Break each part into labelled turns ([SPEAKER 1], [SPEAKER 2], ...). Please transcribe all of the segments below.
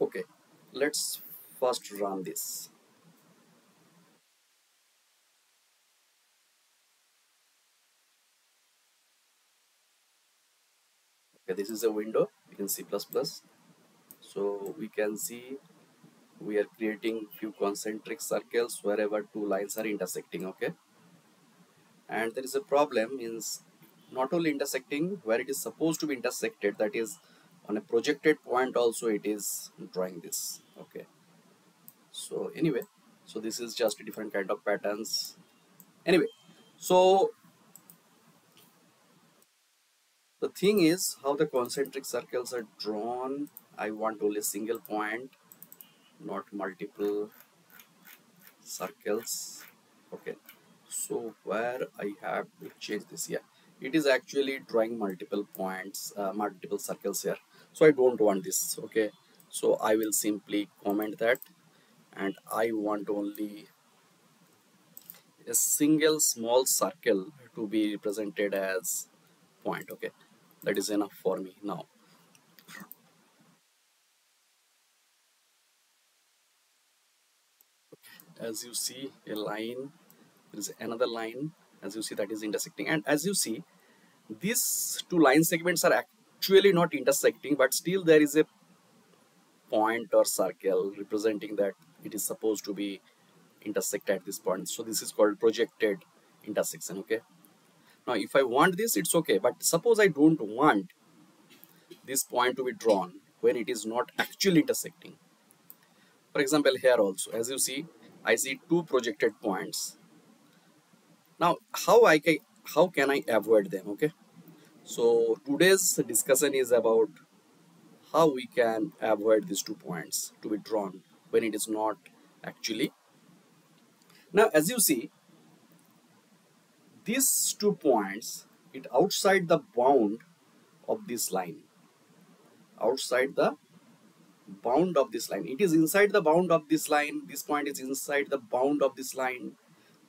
[SPEAKER 1] okay let's first run this. Okay this is a window. In C++ so we can see we are creating few concentric circles wherever two lines are intersecting okay? And there is a problem means not only intersecting where it is supposed to be intersected that is on a projected point also it is drawing this okay. So anyway so this is just a different kind of patterns. Anyway so the thing is how the concentric circles are drawn. I want only single point not multiple circles okay. So where I have to change this yeah. It is actually drawing multiple points uh, multiple circles here so I don't want this okay? So I will simply comment that and I want only a single small circle to be represented as point okay? That is enough for me now. As you see a line there is another line. As you see that is intersecting. And as you see these two line segments are actually not intersecting but still there is a point or circle representing that it is supposed to be intersect at this point. So this is called projected intersection okay? Now if I want this it's okay but suppose I don't want this point to be drawn when it is not actually intersecting. For example here also as you see I see two projected points. Now how I can how can I avoid them okay so today's discussion is about how we can avoid these two points to be drawn when it is not actually. Now as you see these two points it outside the bound of this line. Outside the bound of this line. It is inside the bound of this line. This point is inside the bound of this line.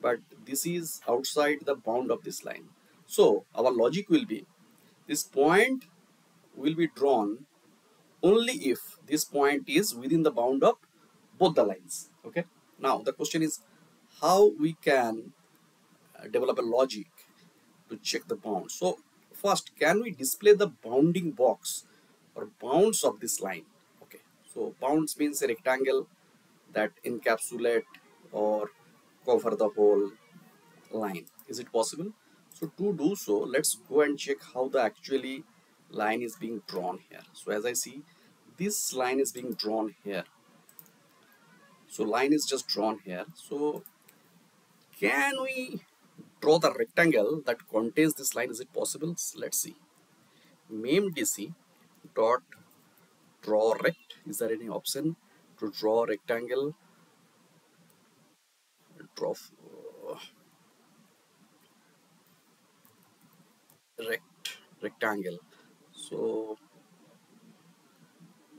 [SPEAKER 1] But this is outside the bound of this line. So our logic will be this point will be drawn only if this point is within the bound of both the lines okay now the question is how we can uh, develop a logic to check the bound so first can we display the bounding box or bounds of this line Okay. so bounds means a rectangle that encapsulate or cover the whole line. Is it possible? So to do so, let's go and check how the actually line is being drawn here. So as I see, this line is being drawn here. So line is just drawn here. So can we draw the rectangle that contains this line? Is it possible? Let's see. memdc dot draw rect is there any option to draw rectangle draw rect rectangle. So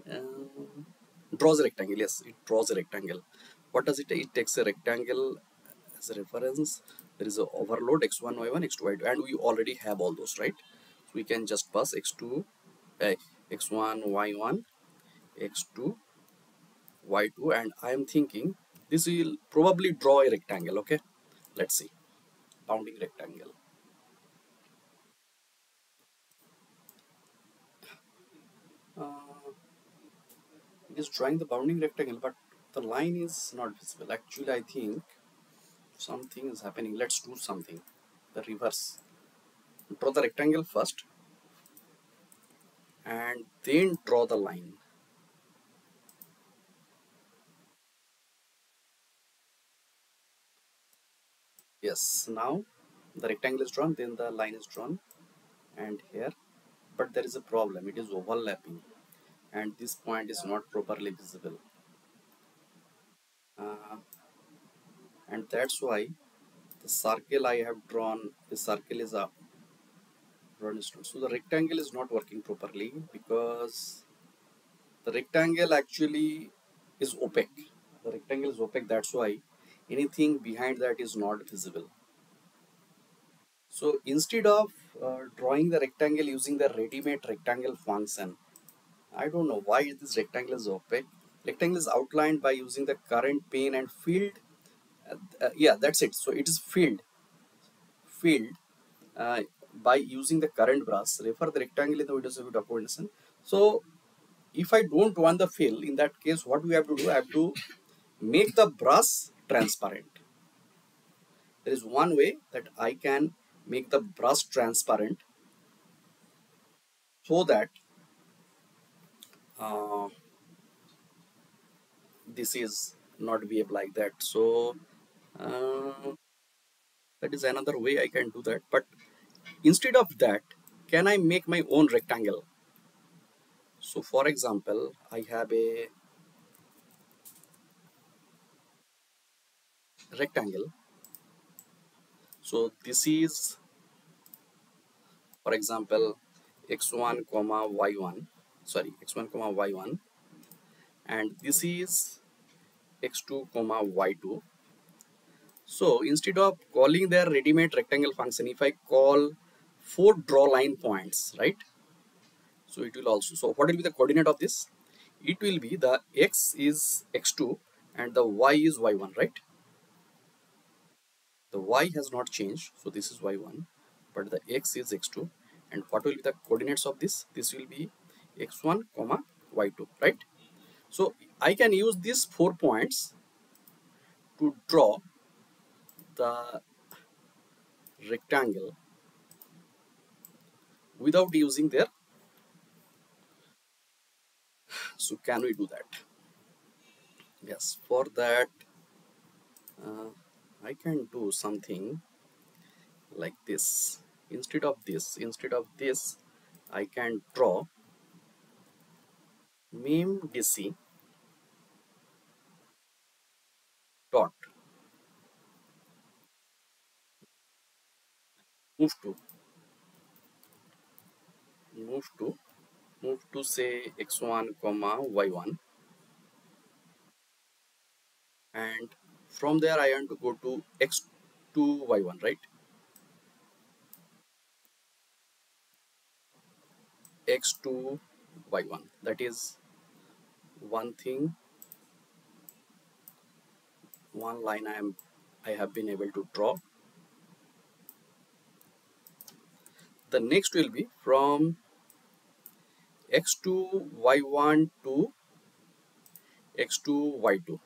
[SPEAKER 1] um, draws a rectangle yes it draws a rectangle. What does it take it takes a rectangle as a reference. There is a overload x1 y1 x2 y2 and we already have all those right? So we can just pass x2 uh, x1 y1 x2 y2 and I am thinking this will probably draw a rectangle okay? Let's see. Bounding rectangle uh, it is drawing the bounding rectangle but the line is not visible. Actually I think something is happening. Let's do something. The reverse. Draw the rectangle first and then draw the line. Yes now the rectangle is drawn then the line is drawn and here but there is a problem. It is overlapping and this point is not properly visible. Uh, and that's why the circle I have drawn the circle is up so the rectangle is not working properly because the rectangle actually is opaque. The rectangle is opaque that's why anything behind that is not visible. So instead of uh, drawing the rectangle using the ready-made rectangle function, I don't know why this rectangle is opaque. rectangle is outlined by using the current plane and filled uh, uh, yeah that's it. So it is filled filled uh, by using the current brush refer the rectangle in the videos of documentation. So if I don't want the fill in that case what we have to do? I have to make the brush transparent. There is one way that I can make the brush transparent so that uh, this is not behave like that. So uh, that is another way I can do that. But instead of that can I make my own rectangle? So for example I have a rectangle. So this is for example x1 comma y1 sorry x1 comma y1 and this is x2 comma y2 so instead of calling their ready-made rectangle function if I call four draw line points right? So it will also so what will be the coordinate of this? It will be the x is x2 and the y is y1 right? The y has not changed so this is y1 but the x is x2 and what will be the coordinates of this? This will be x1 comma y2 right? So i can use these four points to draw the rectangle without using their so can we do that? Yes for that uh, I can do something like this. Instead of this instead of this I can draw meme dc dot. Move to. Move to. Move to say x1 comma y1 and from there I want to go to x2 y1 right? X2 y1 that is one thing one line I am I have been able to draw. The next will be from x2 y1 to x2 y2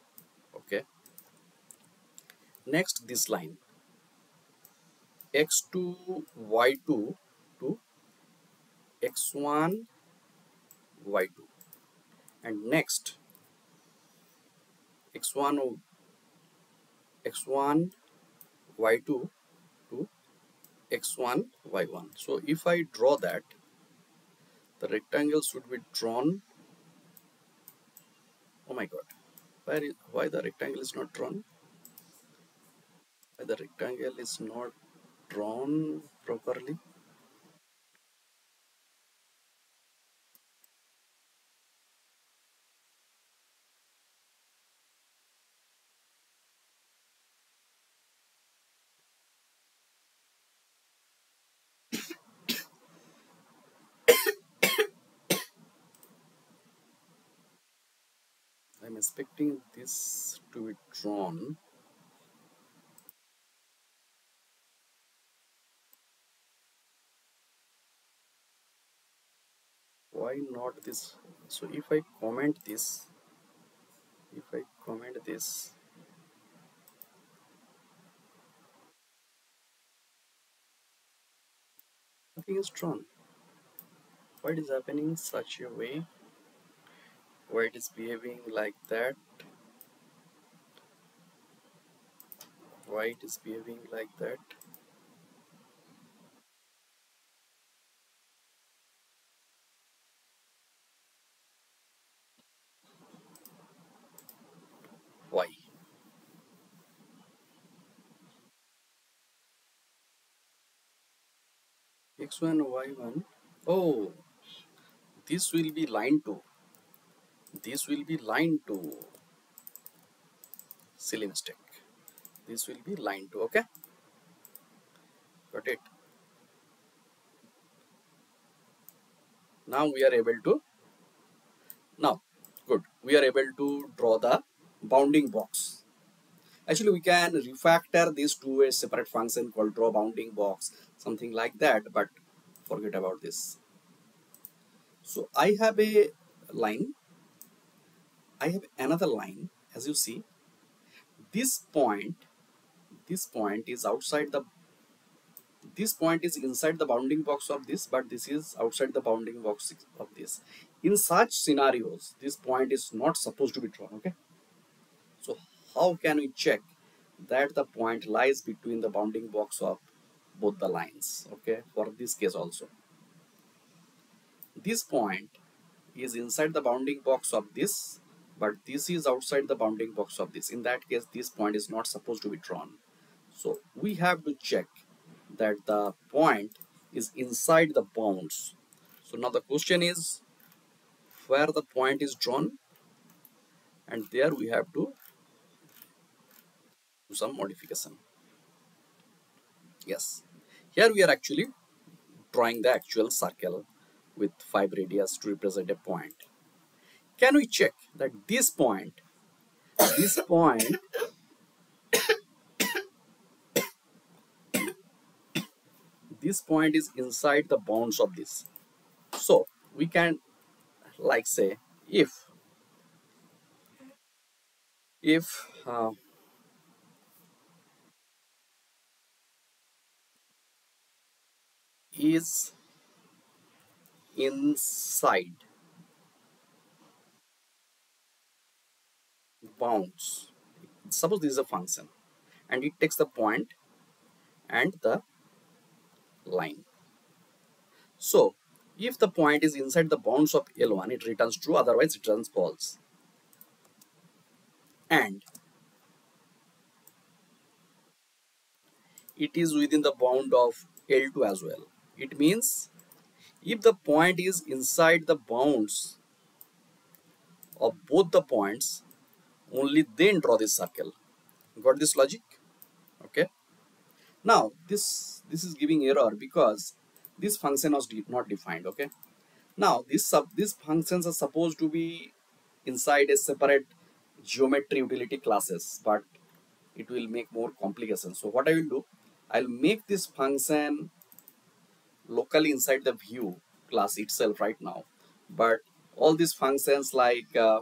[SPEAKER 1] okay? Next this line. X2 y2 to x1 y2 and next. X1 x1 y2 to x1 y1 so if I draw that the rectangle should be drawn. Oh my god. Why, why the rectangle is not drawn? Why the rectangle is not drawn properly I'm expecting this to be drawn. Why not this? So if I comment this if I comment this nothing is drawn. Why it is happening? Such a way why it is behaving like that? Why it is behaving like that? Y x1 y1 oh this will be line 2 this will be line 2 silly mistake this will be line 2 okay? Got it? Now we are able to now good. We are able to draw the bounding box. Actually we can refactor this to a separate function called draw bounding box something like that but forget about this. So I have a line I have another line as you see. This point this point is outside the this point is inside the bounding box of this but this is outside the bounding box of this. In such scenarios this point is not supposed to be drawn okay? So how can we check that the point lies between the bounding box of both the lines okay for this case also? This point is inside the bounding box of this but this is outside the bounding box of this. In that case this point is not supposed to be drawn. So we have to check that the point is inside the bounds. So now the question is where the point is drawn? And there we have to do some modification. Yes. Here we are actually drawing the actual circle with 5 radius to represent a point can we check that this point this point this point is inside the bounds of this. So we can like say if if uh, is inside bounds suppose this is a function. And it takes the point and the line. So if the point is inside the bounds of L1 it returns true otherwise it returns false. And it is within the bound of L2 as well. It means if the point is inside the bounds of both the points only then draw this circle. Got this logic? Okay. Now this this is giving error because this function was de not defined okay? Now this sub these functions are supposed to be inside a separate geometry utility classes but it will make more complications. So what i will do i'll make this function locally inside the view class itself right now. But all these functions like uh,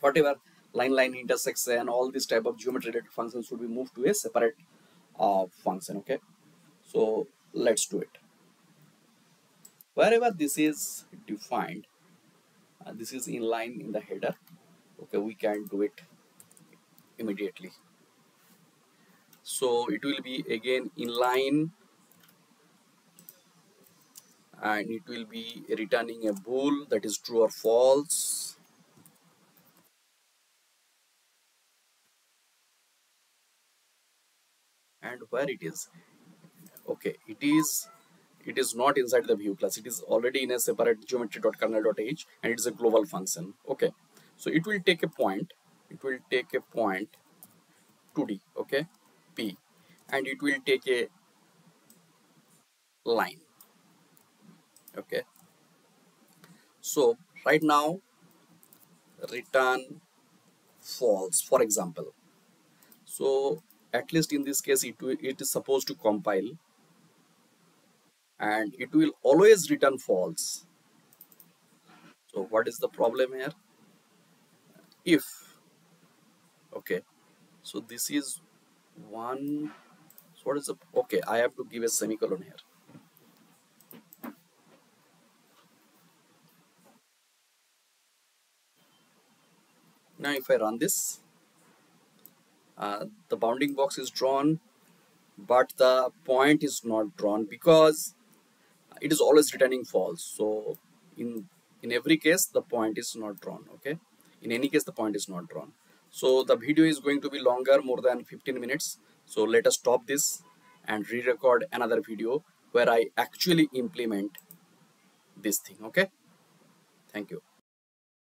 [SPEAKER 1] whatever line line intersection all these type of geometry related functions should be moved to a separate uh, function okay? So let's do it. Wherever this is defined uh, this is in line in the header okay we can do it immediately. So it will be again in line and it will be returning a bool that is true or false and where it is. Okay it is it is not inside the view class. It is already in a separate geometry.kernel.h and it is a global function. Okay so it will take a point it will take a point 2d okay p and it will take a line okay. So right now return false for example. So at least in this case it, it is supposed to compile. And it will always return false. So what is the problem here? If okay so this is one so what is the okay i have to give a semicolon here. Now if I run this uh, the bounding box is drawn but the point is not drawn because it is always returning false. So in in every case the point is not drawn okay? In any case the point is not drawn. So the video is going to be longer more than 15 minutes. So let us stop this and re-record another video where I actually implement this thing okay? Thank you